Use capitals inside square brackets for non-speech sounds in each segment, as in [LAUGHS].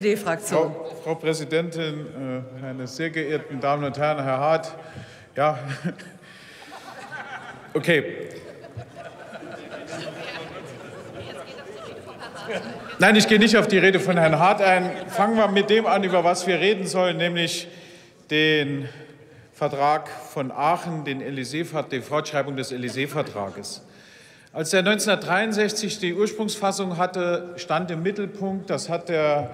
Frau, Frau, Präsidentin, äh, meine sehr geehrten Damen und Herren, Herr Hart, ja, [LAUGHS] okay. Nein, ich gehe nicht auf die Rede von Herrn Hart ein. Fangen wir mit dem an, über was wir reden sollen, nämlich den Vertrag von Aachen, den Elysee, die Fortschreibung des Élysée-Vertrages. Als er 1963 die Ursprungsfassung hatte, stand im Mittelpunkt, das hat der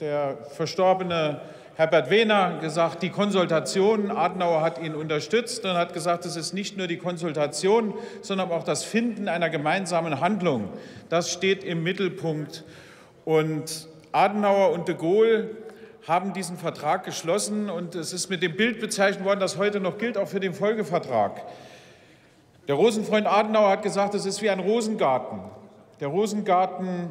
der verstorbene Herbert Wehner gesagt, die Konsultation, Adenauer hat ihn unterstützt und hat gesagt, es ist nicht nur die Konsultation, sondern auch das Finden einer gemeinsamen Handlung. Das steht im Mittelpunkt. Und Adenauer und de Gaulle haben diesen Vertrag geschlossen und es ist mit dem Bild bezeichnet worden, das heute noch gilt, auch für den Folgevertrag. Der Rosenfreund Adenauer hat gesagt, es ist wie ein Rosengarten. Der Rosengarten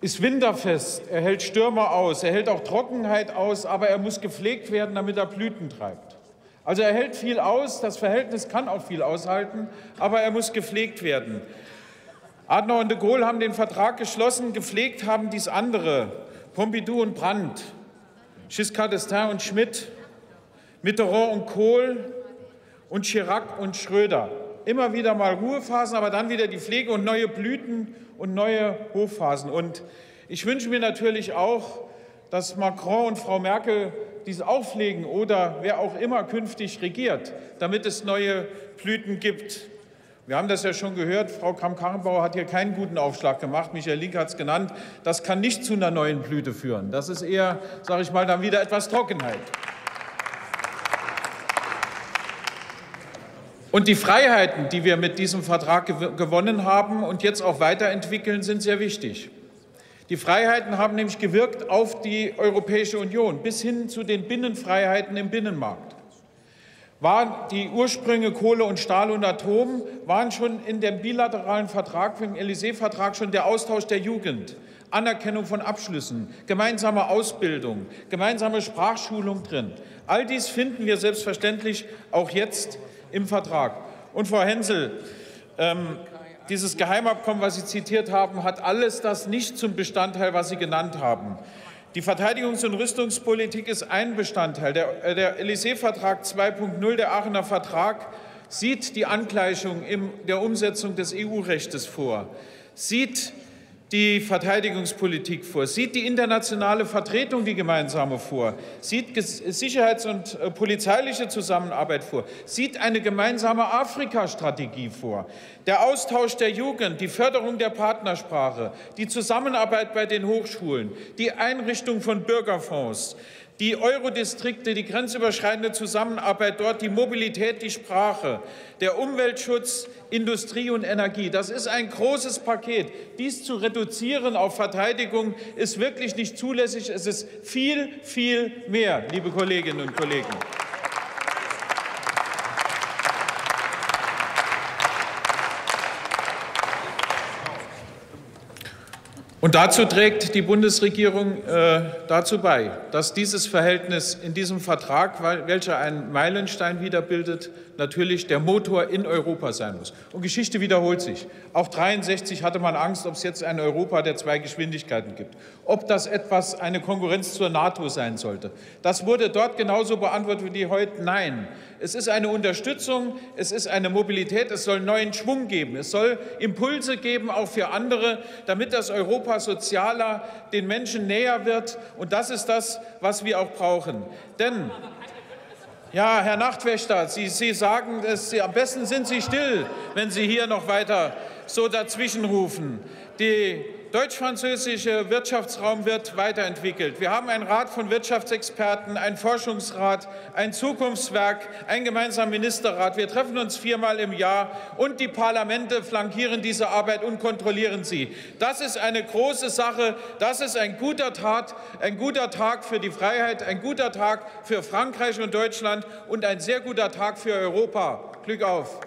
ist winterfest, er hält Stürme aus, er hält auch Trockenheit aus, aber er muss gepflegt werden, damit er Blüten treibt. Also er hält viel aus, das Verhältnis kann auch viel aushalten, aber er muss gepflegt werden. Adenauer und de Gaulle haben den Vertrag geschlossen, gepflegt haben dies andere, Pompidou und Brandt, Giscard d'Estaing und Schmidt, Mitterrand und Kohl und Chirac und Schröder. Immer wieder mal Ruhephasen, aber dann wieder die Pflege und neue Blüten und neue Hochphasen. Und ich wünsche mir natürlich auch, dass Macron und Frau Merkel dies auflegen oder wer auch immer künftig regiert, damit es neue Blüten gibt. Wir haben das ja schon gehört, Frau Kramp-Karrenbauer hat hier keinen guten Aufschlag gemacht, Michael Link hat es genannt. Das kann nicht zu einer neuen Blüte führen. Das ist eher, sage ich mal, dann wieder etwas Trockenheit. Und die Freiheiten, die wir mit diesem Vertrag gewonnen haben und jetzt auch weiterentwickeln, sind sehr wichtig. Die Freiheiten haben nämlich gewirkt auf die Europäische Union bis hin zu den Binnenfreiheiten im Binnenmarkt. Waren die Ursprünge Kohle und Stahl und Atom waren schon in dem bilateralen Vertrag, im Élysée-Vertrag schon der Austausch der Jugend, Anerkennung von Abschlüssen, gemeinsame Ausbildung, gemeinsame Sprachschulung drin. All dies finden wir selbstverständlich auch jetzt im Vertrag. Und Frau Hensel, ähm, dieses Geheimabkommen, was Sie zitiert haben, hat alles das nicht zum Bestandteil, was Sie genannt haben. Die Verteidigungs- und Rüstungspolitik ist ein Bestandteil. Der, äh, der Élysée-Vertrag 2.0, der Aachener Vertrag, sieht die Angleichung in der Umsetzung des EU-Rechtes vor, sieht die Verteidigungspolitik vor, sieht die internationale Vertretung die gemeinsame vor, sieht sicherheits- und äh, polizeiliche Zusammenarbeit vor, sieht eine gemeinsame Afrika-Strategie vor, der Austausch der Jugend, die Förderung der Partnersprache, die Zusammenarbeit bei den Hochschulen, die Einrichtung von Bürgerfonds, die Eurodistrikte, die grenzüberschreitende Zusammenarbeit dort, die Mobilität, die Sprache, der Umweltschutz, Industrie und Energie. Das ist ein großes Paket. Dies zu reduzieren auf Verteidigung ist wirklich nicht zulässig. Es ist viel, viel mehr, liebe Kolleginnen und Kollegen. Und dazu trägt die Bundesregierung äh, dazu bei, dass dieses Verhältnis in diesem Vertrag, welcher einen Meilenstein wiederbildet, natürlich der Motor in Europa sein muss. Und Geschichte wiederholt sich. Auch 63 hatte man Angst, ob es jetzt ein Europa der zwei Geschwindigkeiten gibt, ob das etwas eine Konkurrenz zur NATO sein sollte. Das wurde dort genauso beantwortet wie heute. Nein, es ist eine Unterstützung, es ist eine Mobilität, es soll neuen Schwung geben, es soll Impulse geben, auch für andere, damit das Europa sozialer den Menschen näher wird. Und das ist das, was wir auch brauchen. Denn ja, Herr Nachtwächter, Sie, Sie sagen, dass Sie, am besten sind Sie still, wenn Sie hier noch weiter so dazwischenrufen. Die deutsch-französische Wirtschaftsraum wird weiterentwickelt. Wir haben einen Rat von Wirtschaftsexperten, einen Forschungsrat, ein Zukunftswerk, einen gemeinsamen Ministerrat. Wir treffen uns viermal im Jahr und die Parlamente flankieren diese Arbeit und kontrollieren sie. Das ist eine große Sache. Das ist ein guter, Tat, ein guter Tag für die Freiheit, ein guter Tag für Frankreich und Deutschland und ein sehr guter Tag für Europa. Glück auf!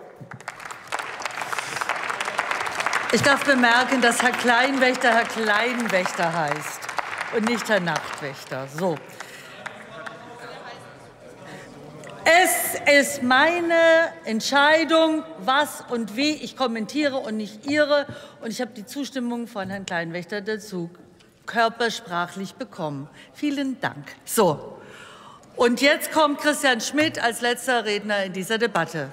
Ich darf bemerken, dass Herr Kleinwächter Herr Kleinwächter heißt und nicht Herr Nachtwächter. So. Es ist meine Entscheidung, was und wie ich kommentiere und nicht Ihre. Und ich habe die Zustimmung von Herrn Kleinwächter dazu körpersprachlich bekommen. Vielen Dank. So, und jetzt kommt Christian Schmidt als letzter Redner in dieser Debatte.